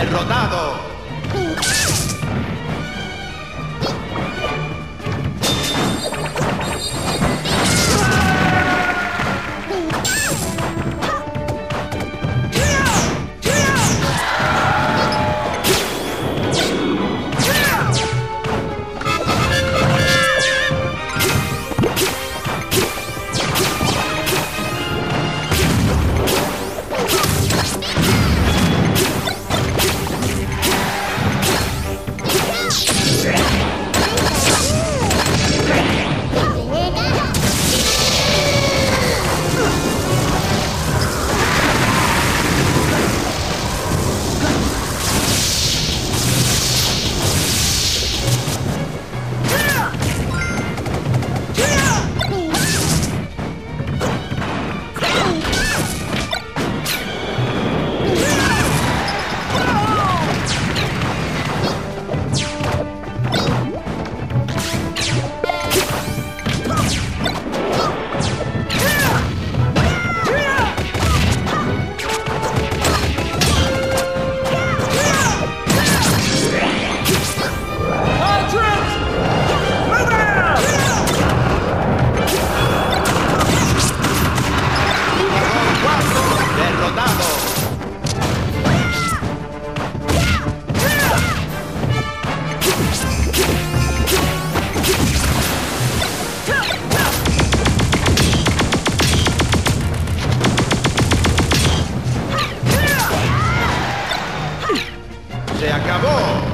derrotado. Acabó.